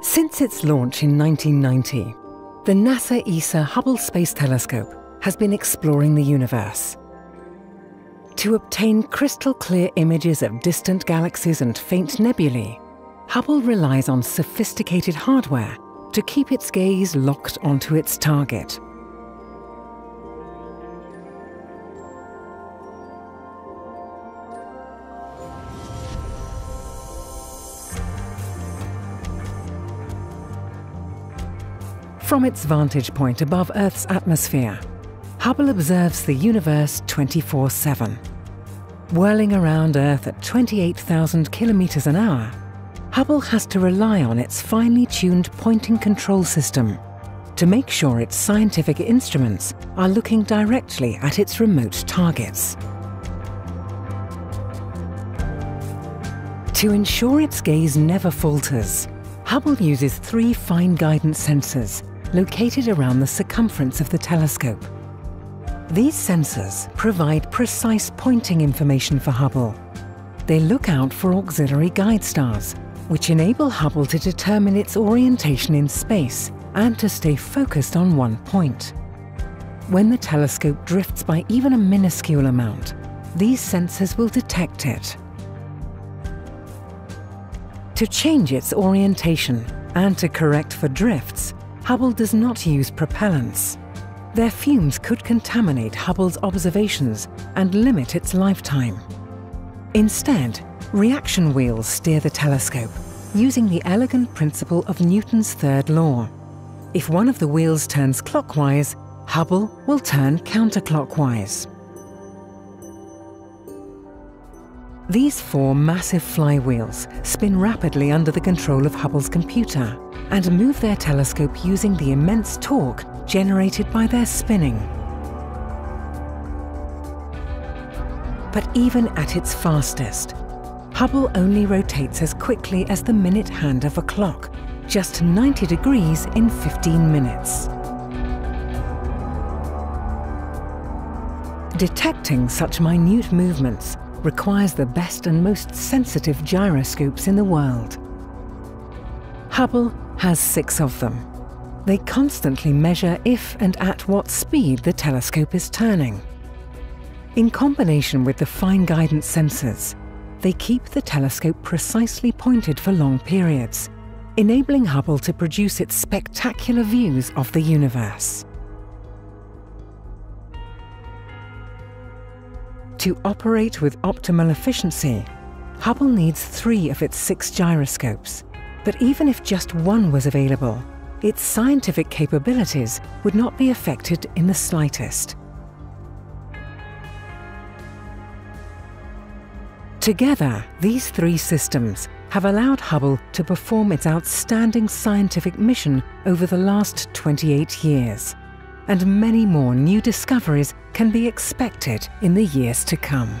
Since its launch in 1990, the NASA ESA Hubble Space Telescope has been exploring the universe. To obtain crystal clear images of distant galaxies and faint nebulae, Hubble relies on sophisticated hardware to keep its gaze locked onto its target. From its vantage point above Earth's atmosphere, Hubble observes the universe 24 7. Whirling around Earth at 28,000 kilometers an hour, Hubble has to rely on its finely tuned pointing control system to make sure its scientific instruments are looking directly at its remote targets. To ensure its gaze never falters, Hubble uses three fine guidance sensors located around the circumference of the telescope. These sensors provide precise pointing information for Hubble. They look out for auxiliary guide stars, which enable Hubble to determine its orientation in space and to stay focused on one point. When the telescope drifts by even a minuscule amount, these sensors will detect it. To change its orientation and to correct for drifts, Hubble does not use propellants. Their fumes could contaminate Hubble's observations and limit its lifetime. Instead, reaction wheels steer the telescope, using the elegant principle of Newton's third law. If one of the wheels turns clockwise, Hubble will turn counterclockwise. These four massive flywheels spin rapidly under the control of Hubble's computer and move their telescope using the immense torque generated by their spinning. But even at its fastest, Hubble only rotates as quickly as the minute hand of a clock, just 90 degrees in 15 minutes. Detecting such minute movements requires the best and most sensitive gyroscopes in the world. Hubble has six of them. They constantly measure if and at what speed the telescope is turning. In combination with the fine guidance sensors, they keep the telescope precisely pointed for long periods, enabling Hubble to produce its spectacular views of the universe. To operate with optimal efficiency, Hubble needs three of its six gyroscopes. But even if just one was available, its scientific capabilities would not be affected in the slightest. Together, these three systems have allowed Hubble to perform its outstanding scientific mission over the last 28 years and many more new discoveries can be expected in the years to come.